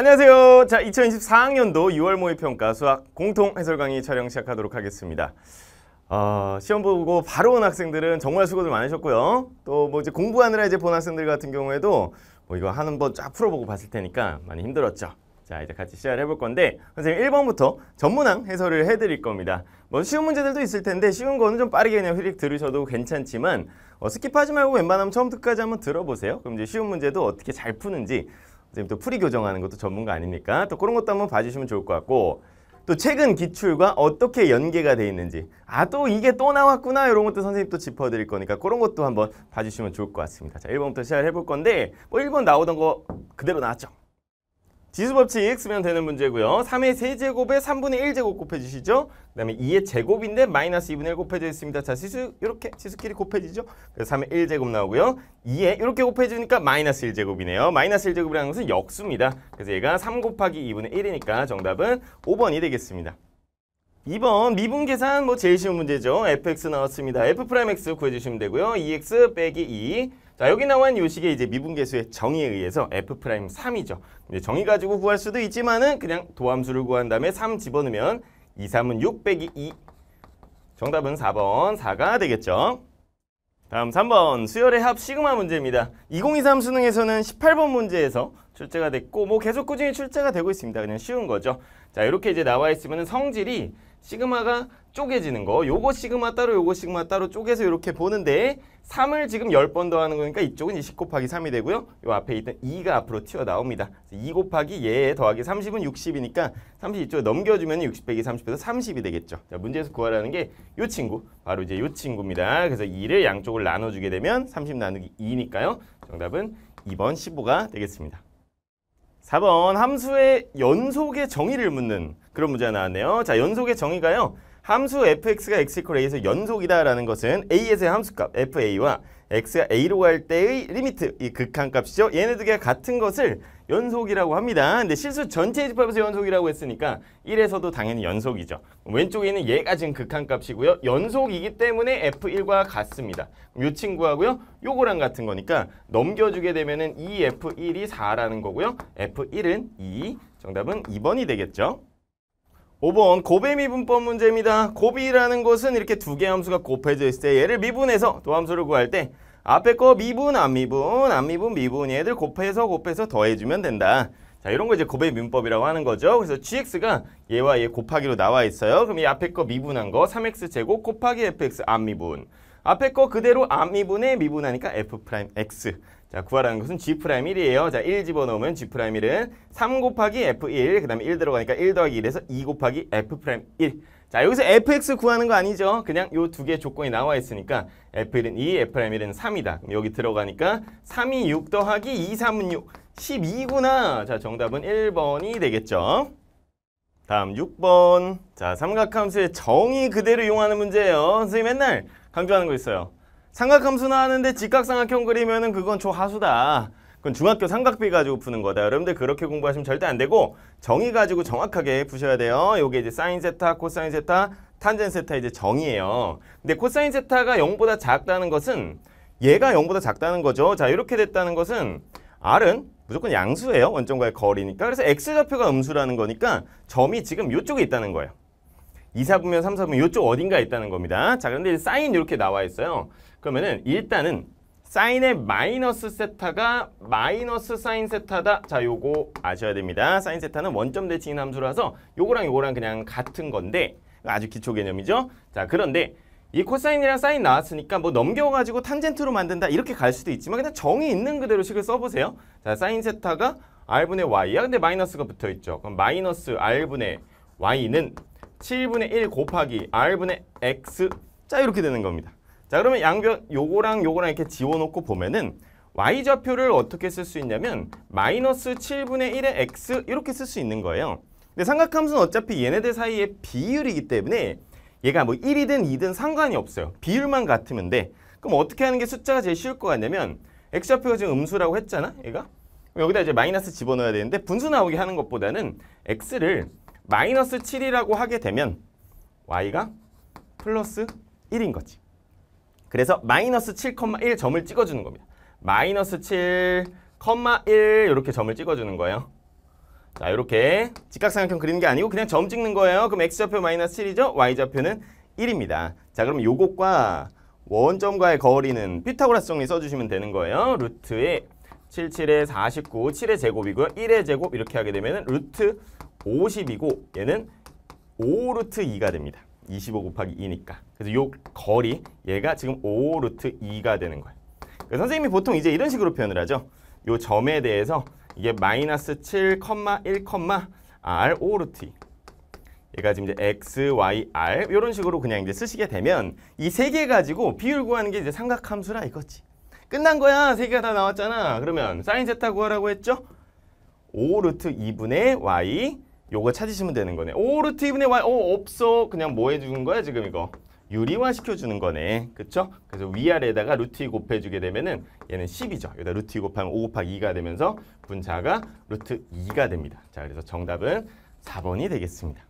안녕하세요. 자, 2024학년도 6월 모의평가 수학 공통 해설 강의 촬영 시작하도록 하겠습니다. 어, 시험 보고 바로 온 학생들은 정말 수고들 많으셨고요. 또 뭐 이제 공부하느라 이제 본 학생들 같은 경우에도 뭐 이거 한 번 쫙 풀어보고 봤을 테니까 많이 힘들었죠. 자, 이제 같이 시작을 해볼 건데 선생님 1번부터 전문항 해설을 해드릴 겁니다. 뭐 쉬운 문제들도 있을 텐데 쉬운 거는 좀 빠르게 그냥 휘릭 들으셔도 괜찮지만 어, 스킵하지 말고 웬만하면 처음부터까지 한번 들어보세요. 그럼 이제 쉬운 문제도 어떻게 잘 푸는지 선생님 또 풀이 교정하는 것도 전문가 아닙니까? 또 그런 것도 한번 봐주시면 좋을 것 같고 또 최근 기출과 어떻게 연계가 돼 있는지 아 또 이게 또 나왔구나 이런 것도 선생님 또 짚어드릴 거니까 그런 것도 한번 봐주시면 좋을 것 같습니다. 자 1번부터 시작을 해볼 건데 뭐 1번 나오던 거 그대로 나왔죠? 지수법칙 쓰면 되는 문제고요. 3의 세제곱에 3분의 1제곱 곱해주시죠. 그 다음에 2의 제곱인데 마이너스 2분의 1 곱해져 있습니다. 자, 지수 이렇게 지수끼리 곱해지죠. 그래서 3의 1제곱 나오고요. 2에 이렇게 곱해주니까 마이너스 1제곱이네요. 마이너스 1제곱이라는 것은 역수입니다. 그래서 얘가 3 곱하기 2분의 1이니까 정답은 5번이 되겠습니다. 2번 미분 계산 뭐 제일 쉬운 문제죠. fx 나왔습니다. f'x 구해주시면 되고요. 2x 빼기 2 자 여기 나온 요식의 이제 미분계수의 정의에 의해서 f'3이죠. 이제 정의 가지고 구할 수도 있지만은 그냥 도함수를 구한 다음에 3 집어넣으면 2, 3은 6 빼기 2 정답은 4번 4가 되겠죠. 다음 3번 수열의 합 시그마 문제입니다. 2023 수능에서는 18번 문제에서 출제가 됐고 뭐 계속 꾸준히 출제가 되고 있습니다. 그냥 쉬운 거죠. 자 이렇게 이제 나와 있으면 성질이 시그마가 쪼개지는 거 요거 시그마 따로 요거 시그마 따로 쪼개서 이렇게 보는데 3을 지금 10번 더 하는 거니까 이쪽은 20 곱하기 3이 되고요. 요 앞에 있던 2가 앞으로 튀어나옵니다. 2 곱하기 얘 더하기 30은 60이니까 30 이쪽에 넘겨주면 60 빼기 30에서 30이 되겠죠. 자, 문제에서 구하라는 게 요 친구, 바로 이제 요 친구입니다. 그래서 2를 양쪽을 나눠주게 되면 30 나누기 2니까요. 정답은 2번 15가 되겠습니다. 4번 함수의 연속의 정의를 묻는 그런 문제가 나왔네요. 자, 연속의 정의가요. 함수 fx가 x equal a에서 연속이다라는 것은 a에서의 함수값 fa와 x가 a로 갈 때의 limit, 이 극한값이죠. 얘네 두 개가 같은 것을 연속이라고 합니다. 근데 실수 전체 집합에서 연속이라고 했으니까 1에서도 당연히 연속이죠. 왼쪽에 있는 얘가 지금 극한값이고요. 연속이기 때문에 f1과 같습니다. 이 친구하고요. 요거랑 같은 거니까 넘겨주게 되면은 이 f1이 4라는 거고요. f1은 2. 정답은 2번이 되겠죠. 5번 곱의 미분법 문제입니다. 곱이라는 것은 이렇게 두 개의 함수가 곱해져 있을 때 얘를 미분해서 도함수를 구할 때 앞에 거 미분, 안 미분, 안 미분, 미분 얘들 곱해서 곱해서 더해주면 된다. 자 이런 거 이제 곱의 미분법이라고 하는 거죠. 그래서 gx가 얘와 얘 곱하기로 나와 있어요. 그럼 이 앞에 거 미분한 거 3x제곱 곱하기 fx 안 미분. 앞에 거 그대로 안 미분에 미분하니까 f'x. 자, 구하라는 것은 G'1이에요. 자, 1 집어넣으면 G'1은 3 곱하기 F1, 그 다음에 1 들어가니까 1 더하기 1에서 2 곱하기 F'1. 자, 여기서 fx 구하는 거 아니죠? 그냥 요 두개 조건이 나와 있으니까 F1은 2, F'1은 3이다. 그럼 여기 들어가니까 3이 6 더하기 2, 3은 6, 12구나. 자, 정답은 1번이 되겠죠. 다음 6번. 자, 삼각함수의 정의 그대로 이용하는 문제예요. 선생님 맨날 강조하는 거 있어요. 삼각함수 나왔는데 직각삼각형 그리면 은 그건 조하수다. 그건 중학교 삼각비 가지고 푸는 거다. 여러분들 그렇게 공부하시면 절대 안 되고 정의 가지고 정확하게 푸셔야 돼요. 요게 이제 사인 세타, 코사인 세타, 탄젠 세타 이제 정의예요. 근데 코사인 세타가 0보다 작다는 것은 얘가 0보다 작다는 거죠. 자, 이렇게 됐다는 것은 R은 무조건 양수예요. 원점과의 거리니까. 그래서 X좌표가 음수라는 거니까 점이 지금 이쪽에 있다는 거예요. 2, 4분면 3, 4분면 이쪽 어딘가에 있다는 겁니다. 자, 그런데 사인 이렇게 나와 있어요. 그러면은 일단은 사인의 마이너스 세타가 마이너스 사인 세타다. 자, 요거 아셔야 됩니다. 사인 세타는 원점 대칭인 함수라서 요거랑 요거랑 그냥 같은 건데 아주 기초 개념이죠. 자, 그런데 이 코사인이랑 사인 나왔으니까 뭐 넘겨가지고 탄젠트로 만든다 이렇게 갈 수도 있지만 그냥 정이 있는 그대로 식을 써보세요. 자, 사인 세타가 r분의 y야. 근데 마이너스가 붙어있죠. 그럼 마이너스 r분의 y는 7분의 1 곱하기 r분의 x 자 이렇게 되는 겁니다. 자 그러면 양변 요거랑 요거랑 이렇게 지워놓고 보면은 y좌표를 어떻게 쓸 수 있냐면 마이너스 7분의 1의 x 이렇게 쓸 수 있는 거예요. 근데 삼각함수는 어차피 얘네들 사이의 비율이기 때문에 얘가 뭐 1이든 2든 상관이 없어요. 비율만 같으면 돼. 그럼 어떻게 하는 게 숫자가 제일 쉬울 것 같냐면 x좌표가 지금 음수라고 했잖아 얘가. 여기다 이제 마이너스 집어넣어야 되는데 분수 나오게 하는 것보다는 x를 마이너스 7이라고 하게 되면 y가 플러스 1인 거지. 그래서 마이너스 7,1 점을 찍어주는 겁니다. 마이너스 7,1 이렇게 점을 찍어주는 거예요. 자, 이렇게 직각삼각형 그리는 게 아니고 그냥 점 찍는 거예요. 그럼 x좌표 마이너스 7이죠? y좌표는 1입니다. 자, 그럼 요것과 원점과의 거리는 피타고라스 정리 써주시면 되는 거예요. 루트에 77에 49, 7의 제곱이고요. 1의 제곱 이렇게 하게 되면 루트 50이고 얘는 5 루트 2가 됩니다. 25 곱하기 2니까. 그래서 요 거리 얘가 지금 5 루트 2가 되는 거예요. 그래서 선생님이 보통 이제 이런 식으로 표현을 하죠. 요 점에 대해서 이게 마이너스 7, 1, r 5 루트 2. 얘가 지금 이제 x, y, r 이런 식으로 그냥 이제 쓰시게 되면 이 세 개 가지고 비율 구하는 게 이제 삼각함수라 이거지. 끝난 거야. 세 개가 다 나왔잖아. 그러면 사인 세타 구하라고 했죠? 5 루트 2분의 y 요거 찾으시면 되는 거네. 5 루트 2분의 y 어 없어. 그냥 뭐 해주는 거야 지금 이거? 유리화 시켜주는 거네. 그쵸? 그래서 위아래에다가 루트 2 곱해주게 되면은 얘는 10이죠. 여기다 루트 2 곱하면 5 곱하기 2가 되면서 분자가 루트 2가 됩니다. 자 그래서 정답은 4번이 되겠습니다.